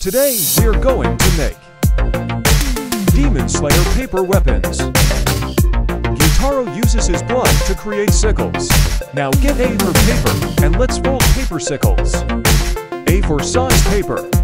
Today, we're going to make Demon Slayer paper weapons. Gyutaro uses his blood to create sickles. Now get A4 paper, and let's fold paper sickles. A4 size paper.